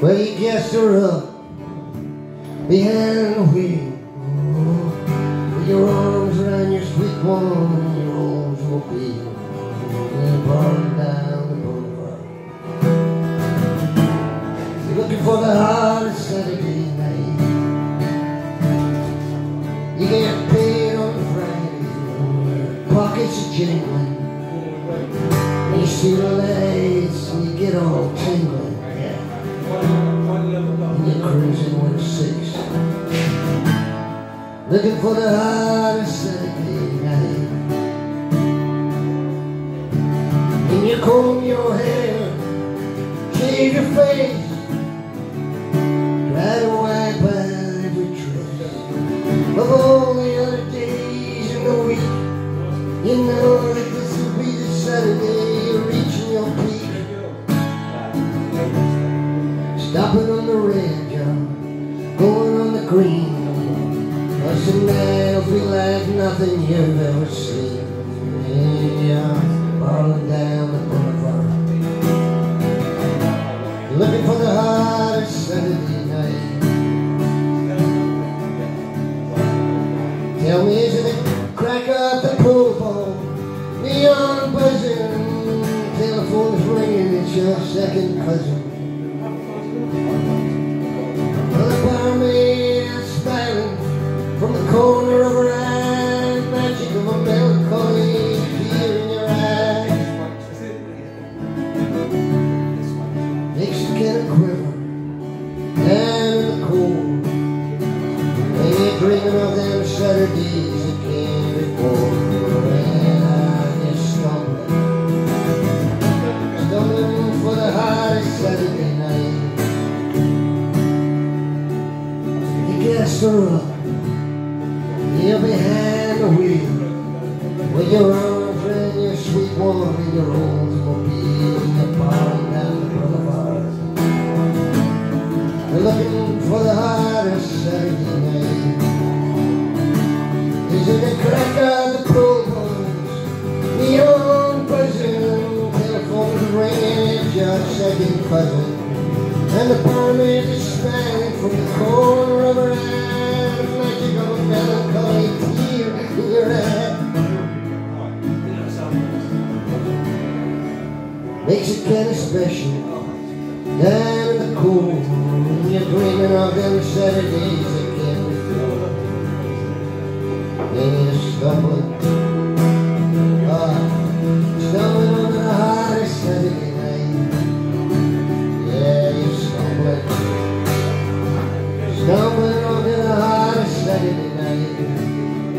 Well, you guessed her up behind the wheel. With your arms around your sweet one and your Oldsmobile. And burn down the boulevard. You're looking for the heart of Saturday night. You get paid on Friday. Pockets are jingling. And you see the lights and you get all tingling. Looking for the heart of Saturday night. And you comb your hair, shave your face, try to wipe out every trace of all the other days in the week. You know that this will be the Saturday you're reaching your peak. Stopping on the red, John, going on the green. Us and that'll be like nothing you've ever seen. Yeah, falling down the boulevard. Looking for the heart of Saturday night. Tell me, is it crack of the pool ball? Neon buzzing, telephone's ringing, it's your second cousin. Of them Saturdays that came before, and I just stumbling, stumbling for the heart of Saturday night. Guess her up, you're behind the wheel, with your arms around your sweet one in your Oldsmobile, and you're falling down the boulevard. Looking for the heart of Saturday night. Is it the crack of the promos? Neon buzzing, telephones ringing, your second cousin. And the barmaid is smiling from the corner of her eye, the magic of a melancholy tear in your eye. Makes it kinda special down in the cool. When you're dreaming of them Saturdays stumbling on the heart of Saturday night.